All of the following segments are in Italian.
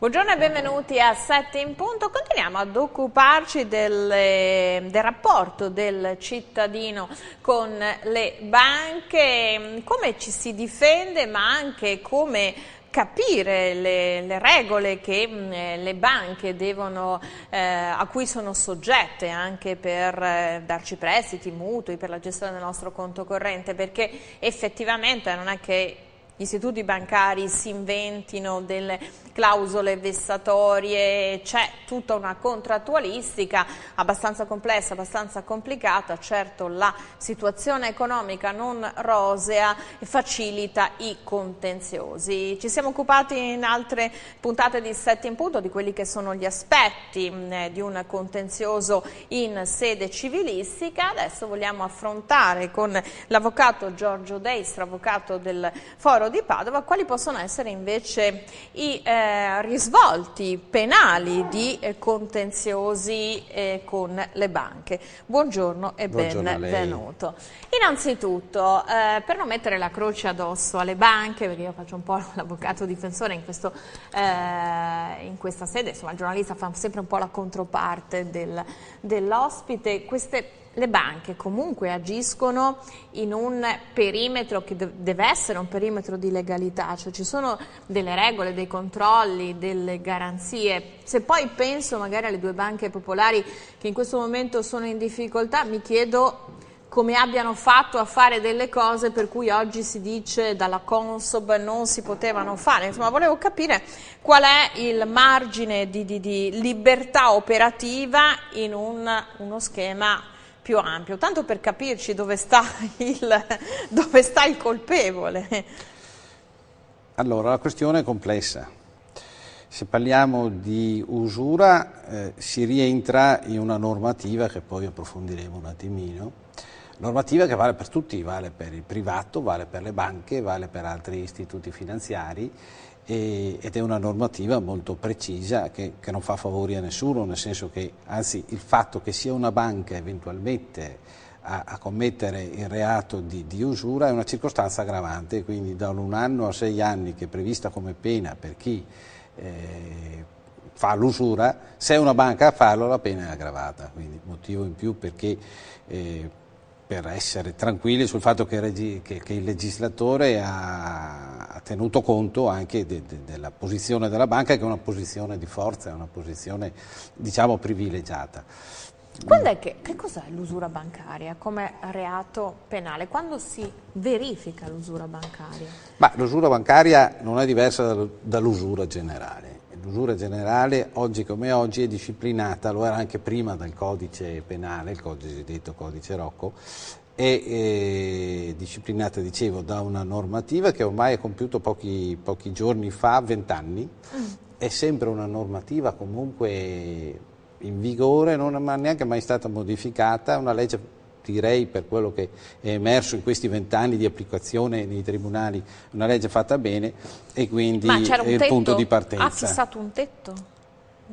Buongiorno e benvenuti a 7 in punto. Continuiamo ad occuparci del, del, rapporto del cittadino con le banche, come ci si difende ma anche come capire le, le regole che mh, eh, le banche devono, eh, a cui sono soggette anche per eh, darci prestiti, mutui, per la gestione del nostro conto corrente, perché effettivamente non è che istituti bancari si inventino delle clausole vessatorie, c'è tutta una contrattualistica abbastanza complessa, abbastanza complicata, certo la situazione economica non rosea facilita i contenziosi. Ci siamo occupati in altre puntate di 7 in punto di quelli che sono gli aspetti mh, di un contenzioso in sede civilistica, adesso vogliamo affrontare con l'avvocato Giorgio Deistra, avvocato del Foro di Padova, quali possono essere invece i eh, risvolti penali di eh, contenziosi eh, con le banche. Buongiorno e benvenuto. Innanzitutto, eh, per non mettere la croce addosso alle banche, perché io faccio un po' l'avvocato difensore in, questo, eh, in, questa sede, insomma il giornalista fa sempre un po' la controparte del, dell'ospite, queste le banche comunque agiscono in un perimetro che deve essere un perimetro di legalità, cioè ci sono delle regole, dei controlli, delle garanzie. Se poi penso magari alle due banche popolari che in questo momento sono in difficoltà, mi chiedo come abbiano fatto a fare delle cose per cui oggi si dice dalla Consob non si potevano fare. Insomma, volevo capire qual è il margine di, di, di libertà operativa in un, uno schema più ampio, tanto per capirci dove sta il, dove sta il colpevole. Allora, la questione è complessa. Se parliamo di usura eh, si rientra in una normativa che poi approfondiremo un attimino, normativa che vale per tutti, vale per il privato, vale per le banche, vale per altri istituti finanziari e, ed è una normativa molto precisa che, che, non fa favori a nessuno, nel senso che anzi il fatto che sia una banca eventualmente a, a commettere il reato di, di, usura è una circostanza aggravante, quindi da un anno a sei anni che è prevista come pena per chi eh, fa l'usura, se è una banca a farlo la pena è aggravata, quindi motivo in più perché eh, per essere tranquilli sul fatto che, che, che il legislatore ha, ha, tenuto conto anche de, de, della posizione della banca che è una posizione di forza, è una posizione diciamo privilegiata. Quando è che, che cos'è l'usura bancaria come reato penale? Quando si verifica l'usura bancaria? L'usura bancaria non è diversa dall'usura generale l'usura generale oggi come oggi è disciplinata, lo era anche prima dal codice penale, il cosiddetto codice Rocco, è eh, disciplinata, dicevo, da una normativa che ormai è compiuto pochi, pochi giorni fa, vent'anni, mm. è sempre una normativa comunque in vigore, non è neanche mai stata modificata, una legge direi per quello che è emerso in questi vent'anni di applicazione nei tribunali, una legge fatta bene e quindi è il tetto? punto di partenza. Ha fissato un tetto?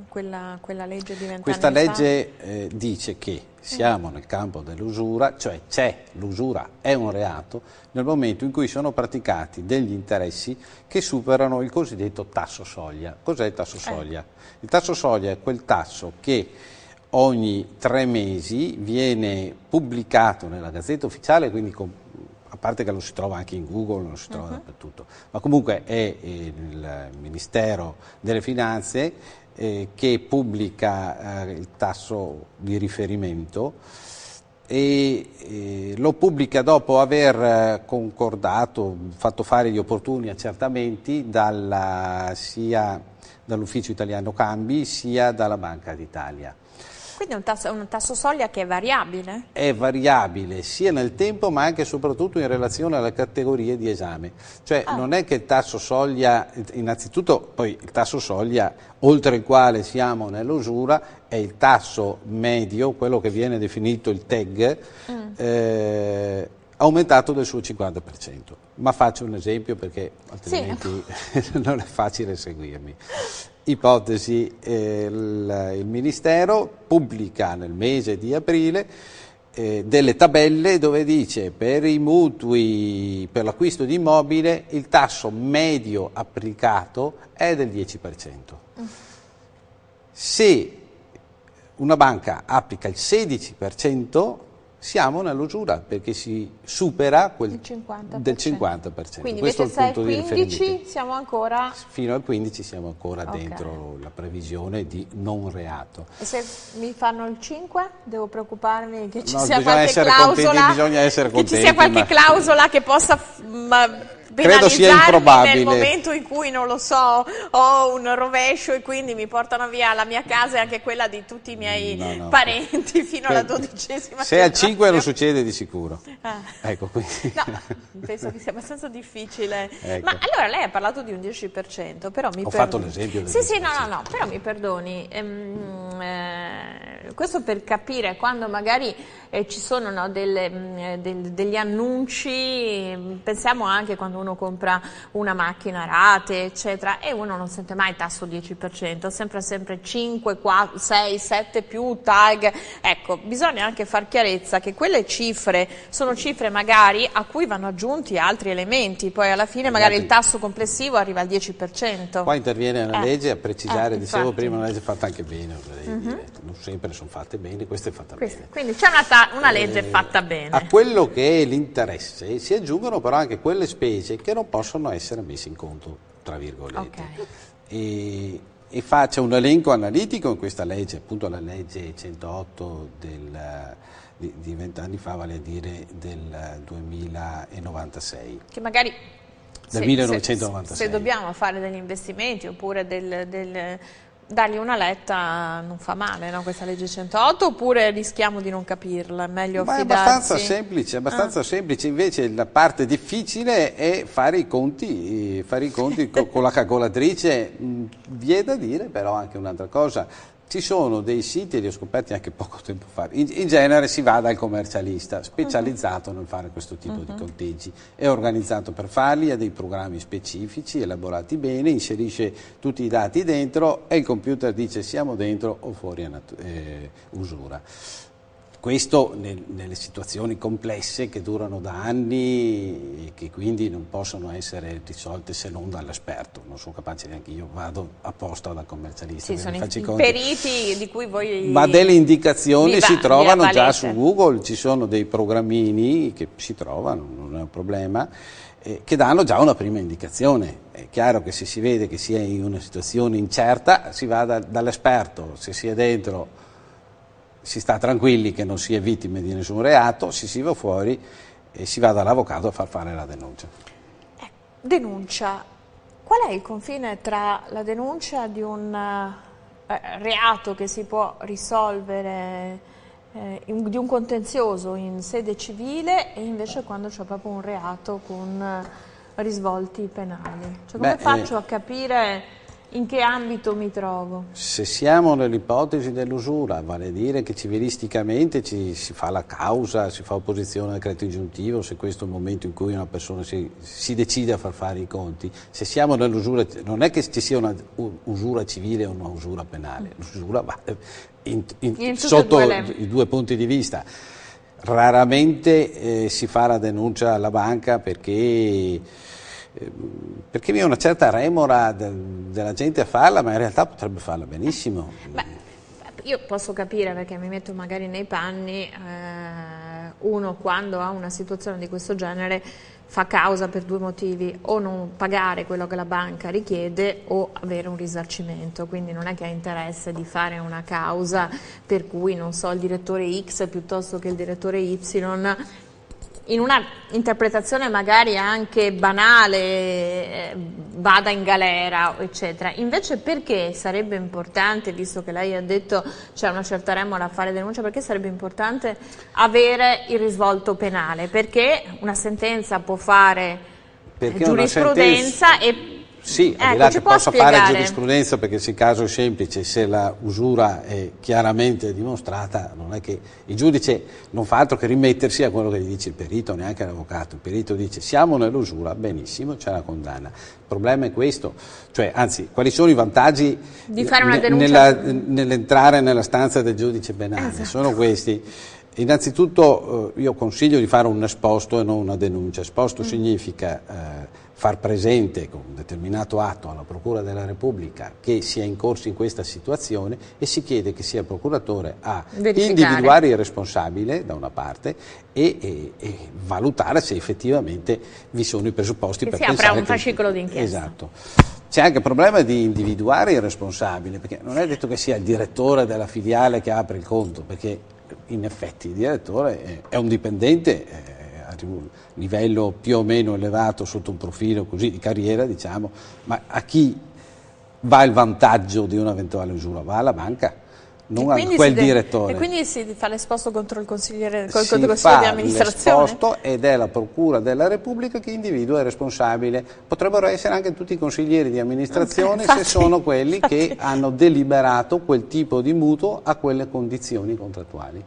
Quella, quella legge Questa legge eh, dice che siamo nel campo dell'usura, cioè c'è l'usura, è un reato, nel momento in cui sono praticati degli interessi che superano il cosiddetto tasso soglia. Cos'è il tasso eh. soglia? Eh. Il tasso soglia è quel tasso che ogni tre mesi viene pubblicato nella Gazzetta Ufficiale, quindi con, a parte che lo si trova anche in Google, lo si trova uh -huh. dappertutto, ma comunque è il Ministero delle Finanze eh, che pubblica eh, il tasso di riferimento e eh, lo pubblica dopo aver eh, concordato, fatto fare gli opportuni accertamenti dalla, sia dall'Ufficio Italiano Cambi sia dalla Banca d'Italia. Quindi è un tasso, un tasso soglia che è variabile? È variabile sia nel tempo ma anche e soprattutto in relazione alle categorie di esame. Cioè ah. non è che il tasso soglia, innanzitutto poi il tasso soglia oltre il quale siamo nell'usura è il tasso medio, quello che viene definito il TEG, mm. eh, aumentato del suo 50%. Ma faccio un esempio perché altrimenti sì. non è facile seguirmi ipotesi eh, il, Ministero pubblica nel mese di aprile eh, delle tabelle dove dice per i mutui per l'acquisto di immobile il tasso medio applicato è del 10%. Mm. Se una banca applica il 16%, siamo nell'usura perché si supera quel 50%. del 50%. Quindi Questo invece è il punto 15 siamo ancora... Fino al 15 siamo ancora okay. dentro la previsione di non reato. E se mi fanno il 5 devo preoccuparmi che ci no, sia qualche clausola... Contenti, bisogna essere contenti. Che ci sia qualche ma... clausola che possa... Ma Credo sia improbabile. nel momento in cui, non lo so, ho un rovescio e quindi mi portano via la mia casa e anche quella di tutti i miei no, no. parenti fino alla dodicesima Se al 5 non succede di sicuro. Ah. Ecco, quindi. No, penso che sia abbastanza difficile. Ecco. Ma allora lei ha parlato di un 10%, però mi Ho fatto l'esempio Sì, 10%. sì, no, no, no, però mi perdoni. Ehm, eh, questo per capire quando magari eh, ci sono no, delle, mh, mm, del, degli annunci, pensiamo anche quando uno compra una macchina rate, eccetera, e uno non sente mai il tasso 10%, sempre sempre 5, 4, 6, 7 più tag. Ecco, bisogna anche far chiarezza che quelle cifre sono cifre magari a cui vanno aggiunti altri elementi, poi alla fine magari il tasso complessivo arriva al 10%. Poi interviene la eh. legge a precisare, eh, dicevo prima, una legge fatta anche bene, uh mhm. -huh. non sempre sono fatte bene, questa è fatta questa. bene. Quindi c'è una una legge eh, fatta bene. A quello che è l'interesse si aggiungono però anche quelle spese che non possono essere messe in conto, tra virgolette. Okay. E, e faccia un elenco analitico in questa legge, appunto la legge 108 del, di vent'anni fa, vale a dire del 2096. Che magari del se, 1996. Se, se, dobbiamo fare degli investimenti oppure del, del dargli una letta non fa male, no? questa legge 108, oppure rischiamo di non capirla? È meglio Ma? È abbastanza semplice, abbastanza ah. semplice, invece la parte difficile è fare i conti, fare i conti con la calcolatrice, vi è da dire però anche un'altra cosa, ci sono dei siti, li ho scoperti anche poco tempo fa, in, in genere si va dal commercialista specializzato nel fare questo tipo uh -huh. di mhm. conteggi, è organizzato per farli, ha dei programmi specifici, elaborati bene, inserisce tutti i dati dentro e il computer dice siamo dentro o fuori a eh, usura. Questo nel, nelle situazioni complesse che durano da anni e che quindi non possono essere risolte se non dall'esperto. Non sono capace neanche io, vado apposta dal commercialista. Sì, sono i periti di cui voi... Ma delle indicazioni si trovano già su Google, ci sono dei programmini che si trovano, non è un problema eh, che danno già una prima indicazione. È chiaro che se si vede che si è in una situazione incerta si va da, dall'esperto, se si è dentro si sta tranquilli che non si è vittime di nessun reato, si si va fuori e si va dall'avvocato a far fare la denuncia. Eh, denuncia. Qual è il confine tra la denuncia di un eh, reato che si può risolvere eh, in, di un contenzioso in sede civile e invece quando c'è proprio un reato con eh, risvolti penali? Cioè, come Beh, faccio eh, a capire in che ambito mi trovo? Se siamo nell'ipotesi dell'usura, vale a dire che civilisticamente ci, si fa la causa, si fa opposizione al credito ingiuntivo, se questo è il momento in cui una persona si, si decide a far fare i conti, se siamo nell'usura, non è che ci sia una usura civile o una usura penale, l'usura va in, in, in sotto i due punti di vista. Raramente eh, si fa la denuncia alla banca perché perché vi è una certa remora del, della gente a farla, ma in realtà potrebbe farla benissimo. Beh, io posso capire perché mi metto magari nei panni, eh, uno quando ha una situazione di questo genere fa causa per due motivi, o non pagare quello che la banca richiede o avere un risarcimento, quindi non è che ha interesse di fare una causa per cui, non so, il direttore X piuttosto che il direttore Y in una interpretazione magari anche banale eh, vada in galera eccetera. Invece perché sarebbe importante visto che lei ha detto c'è una certa remora a fare denuncia perché sarebbe importante avere il risvolto penale? Perché una sentenza può fare perché giurisprudenza e sì, al ecco, che possa spiegare? fare giurisprudenza perché se il caso è semplice, se la usura è chiaramente dimostrata, non è che il giudice non fa altro che rimettersi a quello che gli dice il perito, neanche l'avvocato. Il perito dice siamo nell'usura, benissimo, c'è la condanna. Il problema è questo, cioè, anzi, quali sono i vantaggi nell'entrare nella stanza del giudice penale? Esatto. Sono questi Innanzitutto eh, io consiglio di fare un esposto e non una denuncia. Esposto mm. significa eh, far presente con un determinato atto alla Procura della Repubblica che sia in corso in questa situazione e si chiede che sia il procuratore a individuare il responsabile da una parte e, e, e, valutare se effettivamente vi sono i presupposti che per si pensare apre un fascicolo di inchiesta. Esatto. C'è anche il problema di individuare il responsabile, perché non è detto che sia il direttore della filiale che apre il conto, perché in effetti il direttore è un dipendente eh, un livello più o meno elevato sotto un profilo così di carriera, diciamo, ma a chi va il vantaggio di un'eventuale usura? Va alla banca non a quel direttore. E quindi si fa l'esposto contro il consigliere, col, il consiglio di amministrazione? Si fa ed è la Procura della Repubblica che individua il responsabile. Potrebbero essere anche tutti i consiglieri di amministrazione okay, se sono quelli infatti. che hanno deliberato quel tipo di mutuo a quelle condizioni contrattuali.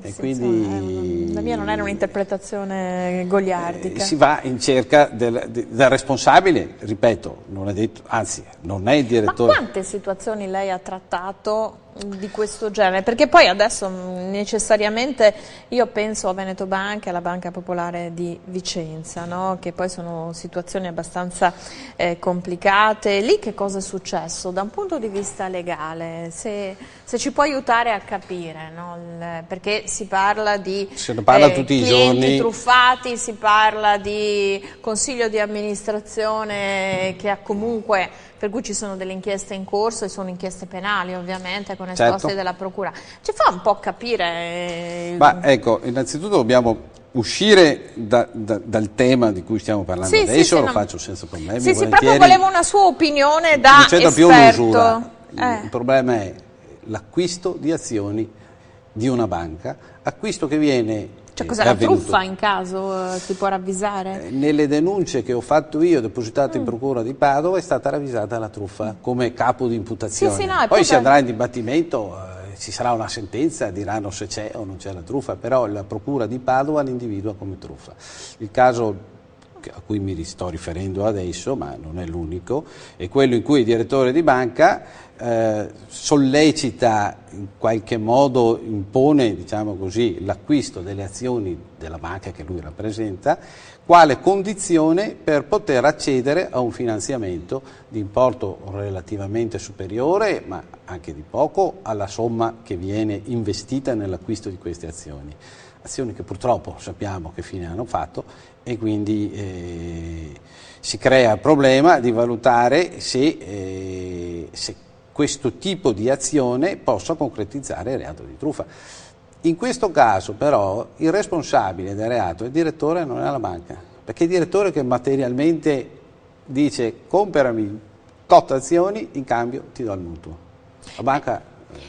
Quindi, quindi, la mia non era un'interpretazione goliardica. Eh, si va in cerca del, del, responsabile, ripeto, non è detto, anzi non è il direttore. Ma quante situazioni lei ha trattato di questo genere? Perché poi adesso mm, necessariamente io penso a Veneto Banca e alla Banca Popolare di Vicenza, no? che poi sono situazioni abbastanza eh, complicate. Lì che cosa è successo? Da un punto di vista legale, se, se ci può aiutare a capire, no? Il, perché si parla di parla eh, clienti giorni. truffati, si parla di consiglio di amministrazione che ha comunque per cui ci sono delle inchieste in corso e sono inchieste penali ovviamente con esposti certo. della procura. Ci fa un po' capire... Eh, Ma ecco, innanzitutto dobbiamo uscire da, da, dal tema di cui stiamo parlando sì, adesso, sì, lo no. faccio senza problemi. Sì, sì, proprio volevo una sua opinione da non c'è più un'usura. Eh. Il problema è l'acquisto di azioni di una banca, acquisto che viene cioè cos'è la truffa in caso? Si può ravvisare? Eh, nelle denunce che ho fatto io, depositate mm. in procura di Padova, è stata ravvisata la truffa come capo di imputazione. Sì, sì, no, Poi si andrà in dibattimento, eh, ci sarà una sentenza, diranno se c'è o non c'è la truffa, però la procura di Padova l'individua come truffa. Il caso a cui mi sto riferendo adesso, ma non è l'unico, è quello in cui il direttore di banca eh, sollecita, in qualche modo impone diciamo l'acquisto delle azioni della banca che lui rappresenta, quale condizione per poter accedere a un finanziamento di importo relativamente superiore, ma anche di poco, alla somma che viene investita nell'acquisto di queste azioni. Azioni che purtroppo sappiamo che fine hanno fatto e quindi eh, si crea il problema di valutare se, eh, se questo tipo di azione possa concretizzare il reato di truffa. In questo caso però il responsabile del reato, il direttore non è la banca, perché il direttore che materialmente dice comprami tot azioni, in cambio ti do il mutuo. La banca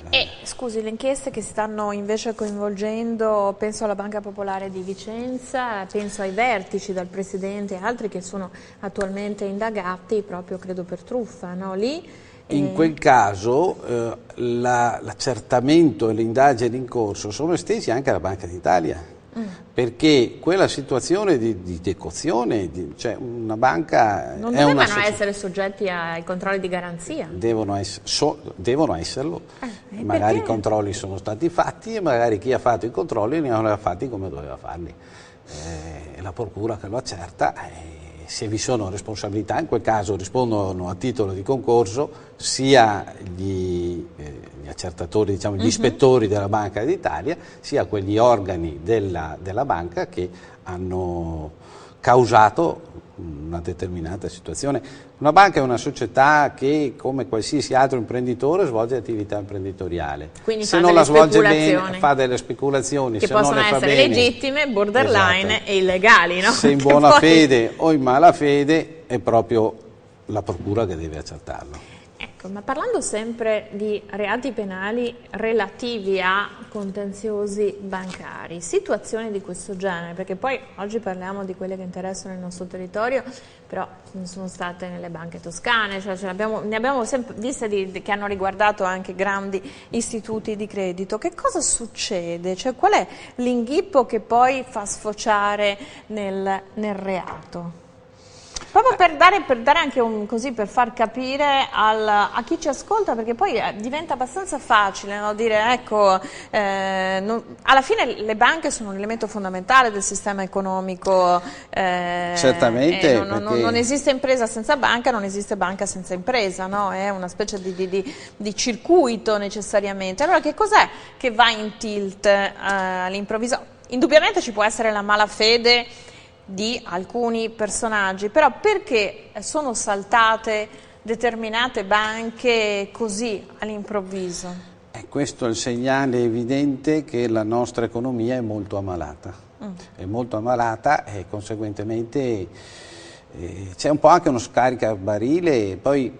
e scusi, le inchieste che stanno invece coinvolgendo, penso alla Banca Popolare di Vicenza, penso ai vertici dal Presidente e altri che sono attualmente indagati proprio credo per truffa, no? Lì in eh. quel caso eh, l'accertamento e le indagini in corso sono estesi anche alla Banca d'Italia, mm. perché quella situazione di, di decozione, di, cioè una banca... Non dovevano essere soggetti ai controlli di garanzia? Devono, ess so devono esserlo, eh, magari perché? i controlli sono stati fatti e magari chi ha fatto i controlli ne aveva fatti come doveva farli. Eh, la procura che lo accerta eh, se vi sono responsabilità, in quel caso rispondono a titolo di concorso sia gli, eh, gli accertatori, diciamo, gli uh mhm. -huh. ispettori della Banca d'Italia, sia quegli organi della, della banca che hanno causato una determinata situazione. Una banca è una società che, come qualsiasi altro imprenditore, svolge attività imprenditoriale. Quindi se non la svolge bene, fa delle speculazioni. Che possono essere bene, legittime, borderline esatto. e illegali. No? Se in buona poi... fede o in mala fede è proprio la procura che deve accertarlo. Ecco, ma parlando sempre di reati penali relativi a contenziosi bancari, situazioni di questo genere, perché poi oggi parliamo di quelle che interessano il nostro territorio, però sono state nelle banche toscane, cioè abbiamo, ne abbiamo sempre viste di, che hanno riguardato anche grandi istituti di credito. Che cosa succede? Cioè, qual è l'inghippo che poi fa sfociare nel, nel reato? Proprio per dare, per dare anche un, così, per far capire al, a chi ci ascolta, perché poi eh, diventa abbastanza facile no? dire, ecco, eh, non, alla fine le banche sono un elemento fondamentale del sistema economico. Eh, Certamente. Non, perché... non, esiste impresa senza banca, non esiste banca senza impresa, no? È una specie di, di, di, di circuito necessariamente. Allora che cos'è che va in tilt eh, all'improvviso? Indubbiamente ci può essere la malafede di alcuni personaggi, però perché sono saltate determinate banche così all'improvviso? Eh, questo è il segnale evidente che la nostra economia è molto ammalata, mm. è molto ammalata e conseguentemente eh, c'è un po' anche uno scaricabarile, poi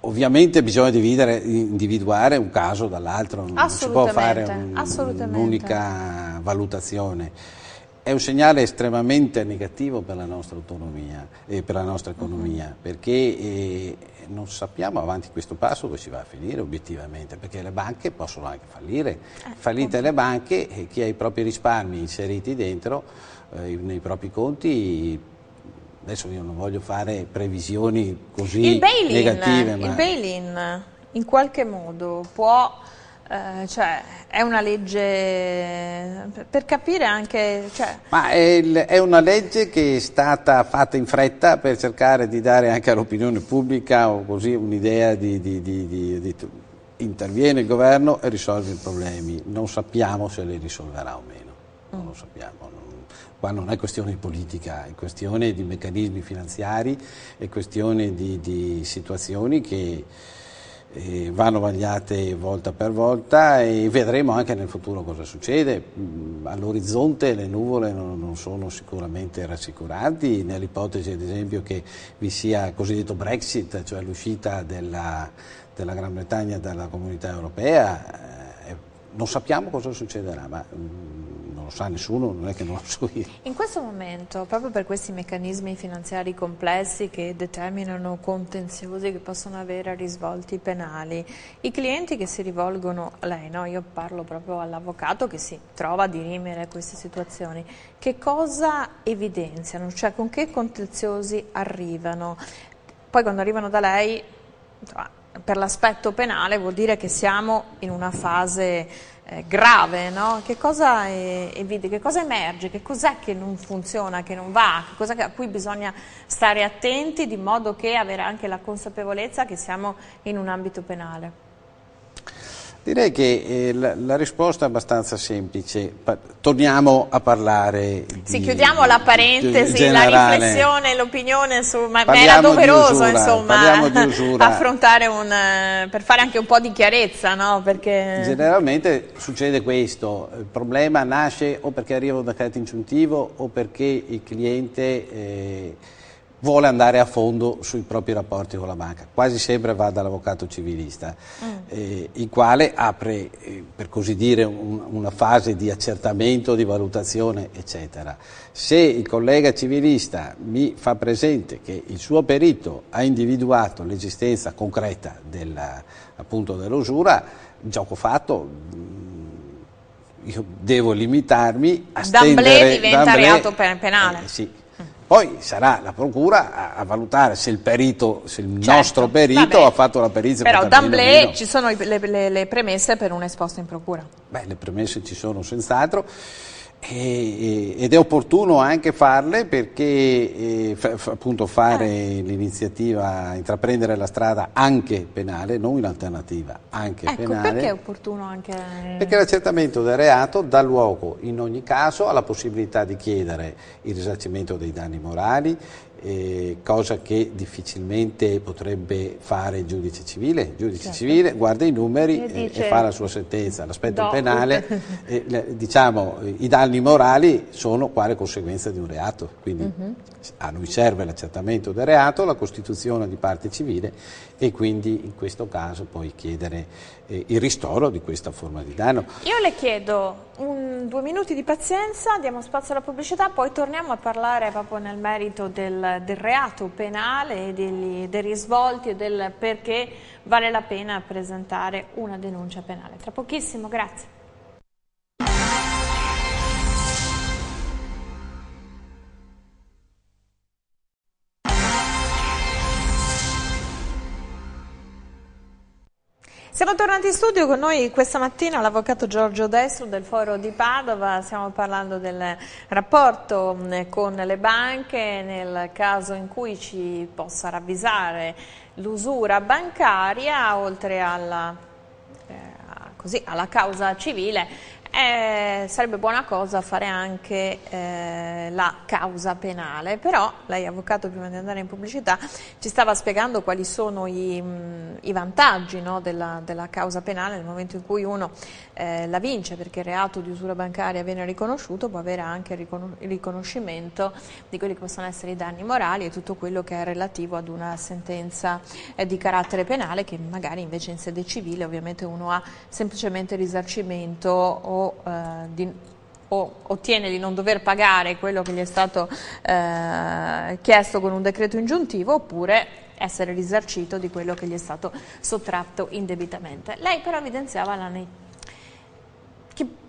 ovviamente bisogna dividere, individuare un caso dall'altro, non si può fare un'unica valutazione è un segnale estremamente negativo per la nostra autonomia e per la nostra economia, uh -huh. perché eh, non sappiamo avanti questo passo dove si va a finire obiettivamente, perché le banche possono anche fallire. Eh, Fallite le banche, e chi ha i propri risparmi inseriti dentro, eh, nei propri conti, adesso io non voglio fare previsioni così il negative. Ma... Il bail-in in qualche modo può eh, cioè, è una legge per capire anche... Cioè... Ma è, è, una legge che è stata fatta in fretta per cercare di dare anche all'opinione pubblica un'idea di, di, di, di, interviene il governo e risolve i problemi. Non sappiamo se li risolverà o meno, non mm. lo sappiamo. Non, qua non è questione di politica, è questione di meccanismi finanziari, è questione di situazioni che vanno vagliate volta per volta e vedremo anche nel futuro cosa succede. Mm, all'orizzonte le nuvole non, sono sicuramente rassicuranti, nell'ipotesi ad esempio che vi sia il cosiddetto Brexit, cioè l'uscita della, della, Gran Bretagna dalla comunità europea, eh, non sappiamo cosa succederà, ma mm, non lo sa nessuno, non è che non lo so io. In questo momento, proprio per questi meccanismi finanziari complessi che determinano contenziosi che possono avere risvolti penali, i clienti che si rivolgono a lei, no? io parlo proprio all'avvocato che si trova a dirimere queste situazioni, che cosa evidenziano, cioè con che contenziosi arrivano? Poi quando arrivano da lei, per l'aspetto penale vuol dire che siamo in una fase eh, grave, no? che, cosa è, è, che cosa emerge, che cos'è che non funziona, che non va, che cos'è a cui bisogna stare attenti di modo che avere anche la consapevolezza che siamo in un ambito penale. Direi che eh, la, la, risposta è abbastanza semplice. Pa torniamo a parlare di Sì, chiudiamo la parentesi, la riflessione, l'opinione su... Ma, era doveroso, usura, insomma, affrontare un... per fare anche un po' di chiarezza, no? Perché... Generalmente succede questo, il problema nasce o perché arriva un decreto ingiuntivo o perché il cliente... Eh, vuole andare a fondo sui propri rapporti con la banca. Quasi sempre va dall'avvocato civilista, mm. eh, il quale apre, eh, per così dire, un, una fase di accertamento, di valutazione, eccetera. Se il collega civilista mi fa presente che il suo perito ha individuato l'esistenza concreta dell'usura, gioco fatto, mm, io devo limitarmi a stendere... D'amblè diventa reato penale. Eh, sì. Poi sarà la procura a, a valutare se il perito, se il certo, nostro perito vabbè. ha fatto la perizia. Però d'amblè ci sono le, le, le, premesse per un esposto in procura. Beh, le premesse ci sono senz'altro ed è opportuno anche farle perché appunto fare l'iniziativa, intraprendere la strada anche penale, non in alternativa, anche ecco, penale. Perché è opportuno anche... Perché l'accertamento del reato dà luogo in ogni caso alla possibilità di chiedere il risarcimento dei danni morali, eh, cosa che difficilmente potrebbe fare il giudice civile. Il giudice certo. civile guarda i numeri e, e, fa la sua sentenza. L'aspetto penale, eh, le, diciamo, i danni morali sono quale conseguenza di un reato, quindi uh mhm. -huh. a noi serve l'accertamento del reato, la costituzione di parte civile e quindi in questo caso poi chiedere eh, il ristoro di questa forma di danno. Io le chiedo un, due minuti di pazienza, diamo spazio alla pubblicità, poi torniamo a parlare proprio nel merito del, del reato penale, degli, dei risvolti e del perché vale la pena presentare una denuncia penale. Tra pochissimo, grazie. Siamo tornati in studio con noi questa mattina l'avvocato Giorgio Destro del Foro di Padova, stiamo parlando del rapporto con le banche nel caso in cui ci possa ravvisare l'usura bancaria oltre alla, eh, così, alla causa civile eh, sarebbe buona cosa fare anche eh, la causa penale, però lei avvocato prima di andare in pubblicità ci stava spiegando quali sono i, mh, i vantaggi no, della, della, causa penale nel momento in cui uno eh, la vince perché il reato di usura bancaria viene riconosciuto, può avere anche il riconoscimento di quelli che possono essere i danni morali e tutto quello che è relativo ad una sentenza eh, di carattere penale che magari invece in sede civile ovviamente uno ha semplicemente risarcimento o eh, di, o ottiene di non dover pagare quello che gli è stato eh, chiesto con un decreto ingiuntivo oppure essere risarcito di quello che gli è stato sottratto indebitamente. Lei però evidenziava la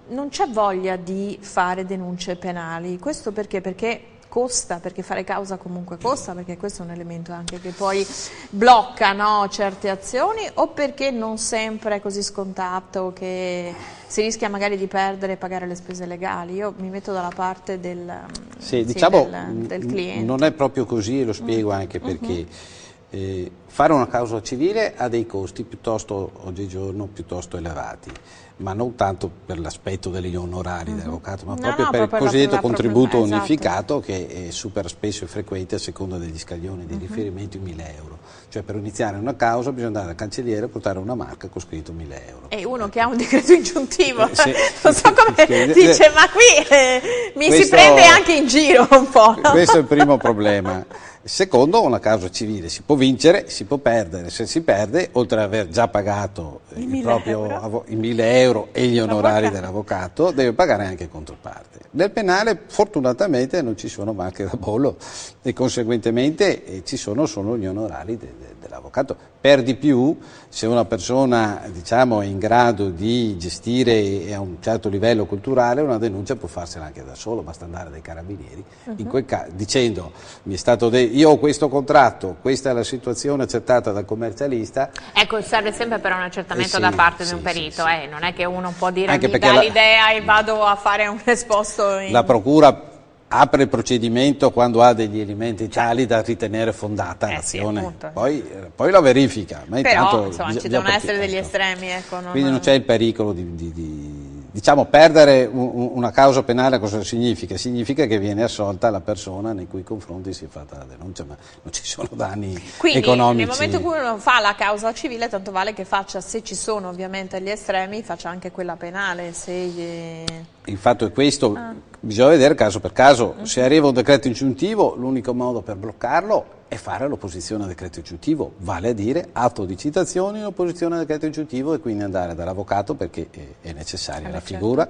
non c'è voglia di fare denunce penali, questo perché? Perché costa, perché fare causa comunque costa, perché questo è un elemento anche che poi blocca no, certe azioni o perché non sempre è così scontato che si rischia magari di perdere e pagare le spese legali. Io mi metto dalla parte del, sì, sì, diciamo, del, del cliente. Non è proprio così e lo spiego mm. anche perché. Mm -hmm. Eh, fare una causa civile ha dei costi piuttosto oggigiorno piuttosto elevati ma non tanto per l'aspetto degli onorari mhm. -huh. dell'avvocato, ma no, proprio no, per proprio il cosiddetto contributo esatto. unificato che è super spesso e frequente a seconda degli scaglioni di mhm. -huh. riferimento 1000 euro. Cioè per iniziare una causa bisogna andare al cancelliere e portare una marca con scritto 1000 euro. E uno che ha un decreto ingiuntivo, eh, sì, non so come dice, ma qui eh, mi questo, si prende anche in giro un po'. Questo è il primo problema. Secondo, una causa civile si può vincere, si può perdere. Se si perde, oltre ad aver già pagato i, proprio, i 1000 euro e gli onorari dell'avvocato, deve pagare anche controparte. Nel penale, fortunatamente, non ci sono marche da bollo e conseguentemente eh, ci sono solo gli onorari de, de, dell'avvocato. Per di più, se una persona diciamo, è in grado di gestire a un certo livello culturale, una denuncia può farsela anche da solo, basta andare dai carabinieri, uh -huh. in quel caso, dicendo mi è stato detto io ho questo contratto, questa è la situazione accettata dal commercialista. Ecco, serve sempre però un accertamento eh sì, da parte sì, di un perito, sì, eh, non è che uno può dire anche mi dà l'idea e vado a fare un esposto. In... La procura apre il procedimento quando ha degli elementi tali da ritenere fondata eh l'azione, sì, poi, eh, poi, la verifica. Ma Però intanto, insomma, ci devono essere degli ecco. estremi. Ecco, non... Quindi non c'è il pericolo di, di, di Diciamo, perdere un, una causa penale cosa significa? Significa che viene assolta la persona nei cui confronti si è fatta la denuncia, ma non ci sono danni Quindi, economici. nel momento in cui uno fa la causa civile, tanto vale che faccia, se ci sono ovviamente gli estremi, faccia anche quella penale. Gli... Il fatto è questo, ah. bisogna vedere caso per caso. Uh -huh. Se arriva un decreto ingiuntivo, l'unico modo per bloccarlo è fare l'opposizione al decreto ingiuntivo, vale a dire atto di citazione in opposizione al decreto ingiuntivo e quindi andare dall'avvocato perché è necessaria la certo. figura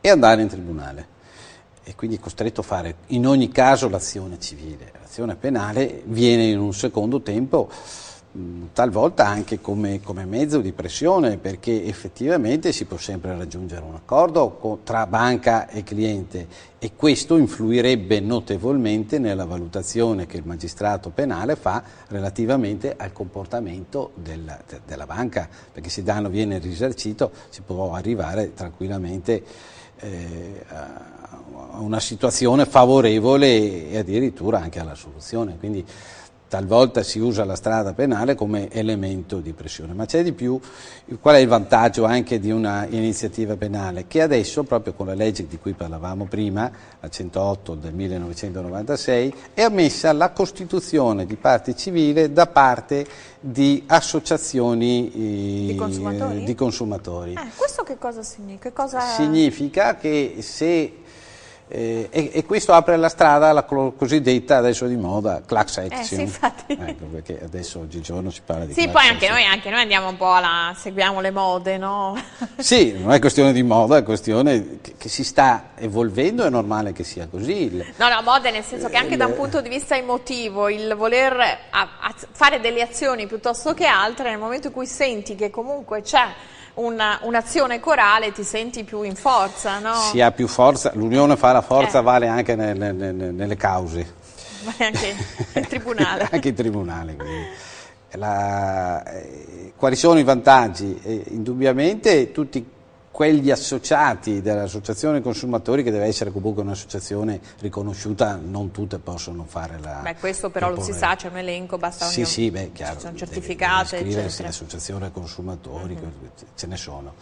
e andare in tribunale. E quindi è costretto a fare in ogni caso l'azione civile. L'azione penale viene in un secondo tempo talvolta anche come, come, mezzo di pressione perché effettivamente si può sempre raggiungere un accordo tra banca e cliente e questo influirebbe notevolmente nella valutazione che il magistrato penale fa relativamente al comportamento della, de, della banca perché se il danno viene risarcito si può arrivare tranquillamente eh, a una situazione favorevole e addirittura anche alla soluzione. Quindi, talvolta si usa la strada penale come elemento di pressione, ma c'è di più, qual è il vantaggio anche di una iniziativa penale? Che adesso, proprio con la legge di cui parlavamo prima, la 108 del 1996, è ammessa la costituzione di parte civile da parte di associazioni eh, di consumatori. Di consumatori. Eh, questo che cosa significa? Che cosa... Significa che se eh, e, e, questo apre la strada alla cosiddetta adesso di moda class action. Eh, sì. Ecco, perché adesso oggigiorno si parla di Sì, poi anche noi, anche noi, andiamo un po' alla. seguiamo le mode, no? sì, non è questione di moda, è questione che, che, si sta evolvendo, è normale che sia così. No, no, moda nel senso che anche da un punto di vista emotivo, il voler a, a fare delle azioni piuttosto che altre, nel momento in cui senti che comunque c'è un'azione corale ti senti più in forza, no? Si ha più forza, l'unione fa la forza, eh. vale anche nelle, nelle, nelle cause. Vale anche in tribunale. anche in tribunale, quindi. la, eh, quali sono i vantaggi? Eh, indubbiamente tutti quegli associati dell'associazione consumatori che deve essere comunque un'associazione riconosciuta, non tutte possono fare la... Beh, questo però lo si sa, c'è un elenco, basta Sì, sì, beh, chiaro. Ci sono certificate, deve, deve l'associazione consumatori, mhm. -huh. ce ne sono.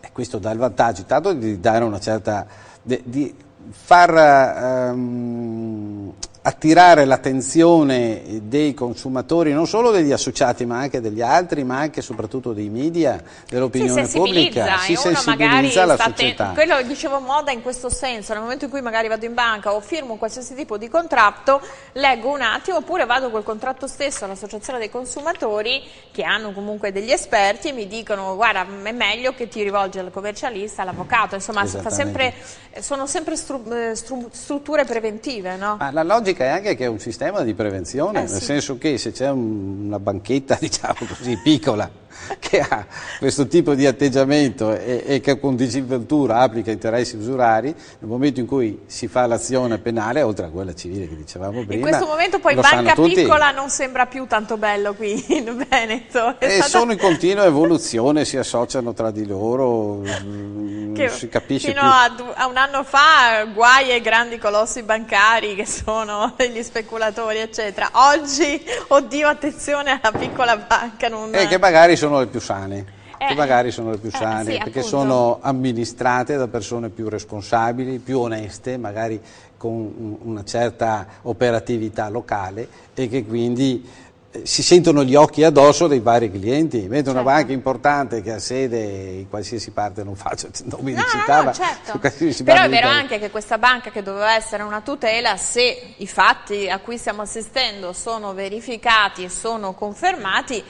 E questo dà il vantaggio, tanto di dare una certa... di, di far... Um, attirare l'attenzione dei consumatori, non solo degli associati ma anche degli altri, ma anche e soprattutto dei media, dell'opinione pubblica, si sensibilizza la società. Quello dicevo moda in questo senso, nel momento in cui magari vado in banca o firmo qualsiasi tipo di contratto, leggo un attimo oppure vado col contratto stesso all'associazione dei consumatori che hanno comunque degli esperti e mi dicono guarda è meglio che ti rivolgi al commercialista, all'avvocato, insomma sempre, sono sempre stru eh, stru strutture preventive. No? La logica è anche che è un sistema di prevenzione, eh, nel sì. senso che se c'è un, una banchetta, diciamo così, piccola, che ha questo tipo di atteggiamento e, e, che con disinvoltura applica interessi usurari, nel momento in cui si fa l'azione penale, oltre a quella civile che dicevamo prima. In questo momento poi banca piccola non sembra più tanto bello qui in Veneto. E stata... sono in continua evoluzione, si associano tra di loro, che si capisce fino più. A, un anno fa guai ai grandi colossi bancari che sono degli speculatori, eccetera. Oggi, oddio, attenzione alla piccola banca. Non... E che magari sono sono le più sane, eh, che magari sono le più sane, eh, sì, perché appunto. sono amministrate da persone più responsabili, più oneste, magari con una certa operatività locale e che quindi eh, si sentono gli occhi addosso dei vari clienti, mentre certo. una banca importante che ha sede in qualsiasi parte, non faccio nomi no, di città, no, no, certo. però è vero anche che questa banca che doveva essere una tutela, se i fatti a cui stiamo assistendo sono verificati e sono confermati,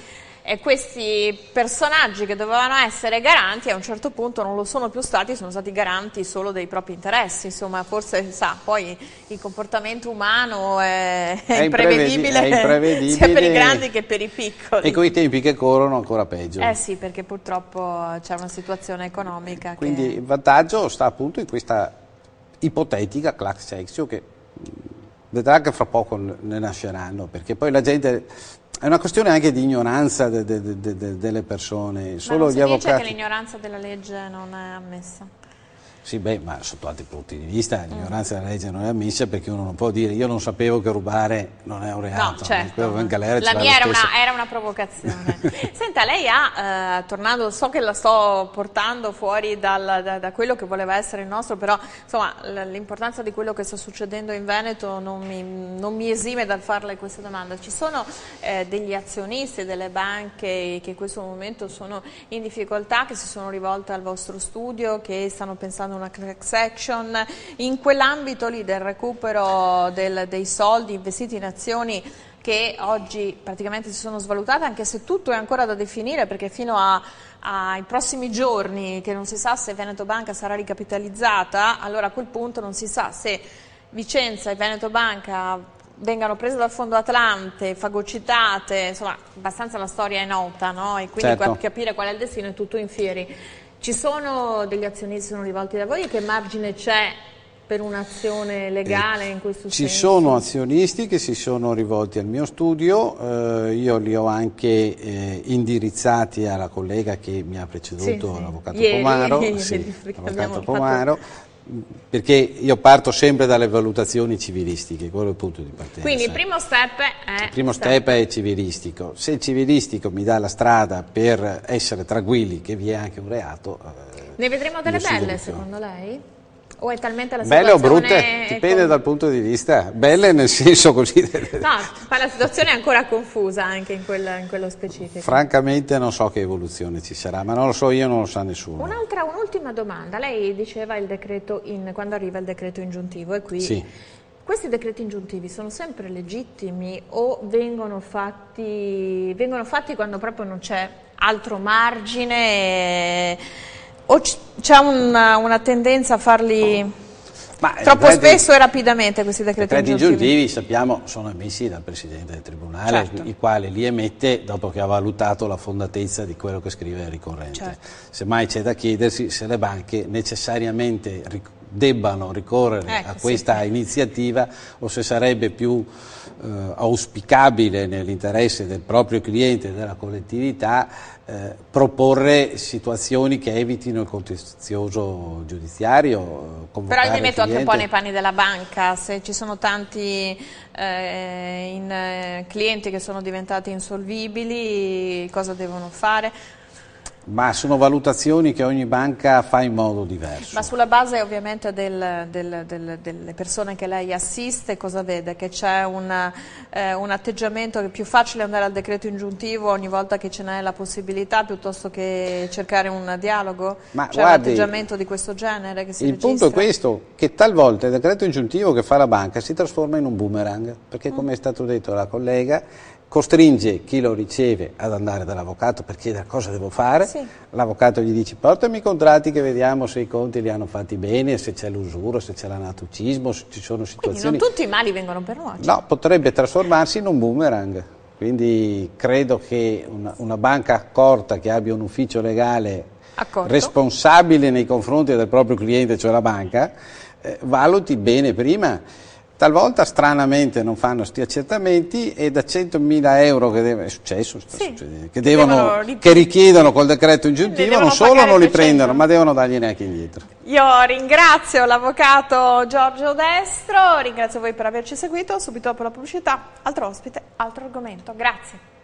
e questi personaggi che dovevano essere garanti a un certo punto non lo sono più stati, sono stati garanti solo dei propri interessi, insomma forse sa, poi il comportamento umano è, è, imprevedibile, è imprevedibile, sia per i grandi che per i piccoli. E con i tempi che corrono ancora peggio. Eh sì, perché purtroppo c'è una situazione economica. Quindi che... il vantaggio sta appunto in questa ipotetica class action che vedrà che fra poco ne nasceranno, perché poi la gente è una questione anche di ignoranza de, de, de, delle persone. Solo Ma non si gli avvocati... dice che l'ignoranza della legge non è ammessa. Sì, beh, ma sotto altri punti di vista l'ignoranza della legge non è ammessa perché uno non può dire io non sapevo che rubare non è un reato. No, certo. La mia era una, era una, provocazione. Senta, lei ha, eh, tornando, so che la sto portando fuori dal, da, da, quello che voleva essere il nostro, però insomma l'importanza di quello che sta succedendo in Veneto non mi, non mi esime dal farle questa domanda. Ci sono eh, degli azionisti delle banche che in questo momento sono in difficoltà, che si sono rivolte al vostro studio, che stanno pensando una class action, in quell'ambito lì del recupero del, dei soldi investiti in azioni che oggi praticamente si sono svalutate, anche se tutto è ancora da definire perché fino a, ai prossimi giorni che non si sa se Veneto Banca sarà ricapitalizzata, allora a quel punto non si sa se Vicenza e Veneto Banca vengano prese dal fondo Atlante, fagocitate, insomma abbastanza la storia è nota no? e quindi certo. capire qual è il destino è tutto in fieri. Ci sono degli azionisti che sono rivolti da voi? Che margine c'è per un'azione legale eh, in questo ci senso? Ci sono azionisti che si sono rivolti al mio studio, eh, io li ho anche eh, indirizzati alla collega che mi ha preceduto, sì, l'avvocato. Pomaro, ieri, sì, l'avvocato Pomaro perché io parto sempre dalle valutazioni civilistiche, quello è il punto di partenza. Quindi il primo step è... Il primo step, step è civilistico. Se il civilistico mi dà la strada per essere tranquilli che vi è anche un reato... Eh, ne vedremo delle belle secondo lei? O è talmente la Belle o brutte? Dipende dal punto di vista. Belle nel senso così... No, la situazione è ancora confusa anche in, quella, in quello specifico. Francamente non so che evoluzione ci sarà, ma non lo so io, non lo sa nessuno. Un'altra, un'ultima domanda. Lei diceva il decreto in, quando arriva il decreto ingiuntivo e qui... Sì. Questi decreti ingiuntivi sono sempre legittimi o vengono fatti, vengono fatti quando proprio non c'è altro margine? O c'è una, una, tendenza a farli ma troppo decreti, spesso e rapidamente questi decreti, decreti ingiuntivi? ingiuntivi sappiamo sono emessi dal Presidente del Tribunale certo. il quale li emette dopo che ha valutato la fondatezza di quello che scrive il ricorrente certo. semmai c'è da chiedersi se le banche necessariamente debbano ricorrere ecco, a questa sì. iniziativa o se sarebbe più eh, auspicabile nell'interesse del proprio cliente e della collettività eh, proporre situazioni che evitino il contenzioso giudiziario. Eh, Però io mi metto anche un po' nei panni della banca, se ci sono tanti eh, in, eh, clienti che sono diventati insolvibili, cosa devono fare? Ma sono valutazioni che ogni banca fa in modo diverso. Ma sulla base ovviamente del, del, del, delle persone che lei assiste, cosa vede? Che c'è un, eh, un, atteggiamento che è più facile andare al decreto ingiuntivo ogni volta che ce n'è la possibilità piuttosto che cercare un dialogo? C'è un atteggiamento di questo genere che si Il registra? punto è questo, che talvolta il decreto ingiuntivo che fa la banca si trasforma in un boomerang, perché mm. come è stato detto dalla collega, costringe chi lo riceve ad andare dall'avvocato per chiedere cosa devo fare, sì. l'avvocato gli dice portami i contratti che vediamo se i conti li hanno fatti bene, se c'è l'usuro, se c'è l'anatocismo, se ci sono situazioni... Quindi non tutti i mali vengono per noi. No, potrebbe trasformarsi in un boomerang, quindi credo che una, una banca accorta che abbia un ufficio legale Accorto. responsabile nei confronti del proprio cliente, cioè la banca, eh, valuti bene prima Talvolta stranamente non fanno questi accertamenti e da 100.000 euro che deve, è successo, sì, che, devono, che, richiedono col decreto ingiuntivo non solo non li prendono ma devono dargli neanche indietro. Io ringrazio l'avvocato Giorgio Destro, ringrazio voi per averci seguito, subito dopo la pubblicità, altro ospite, altro argomento, grazie.